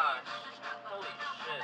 gosh. Holy shit.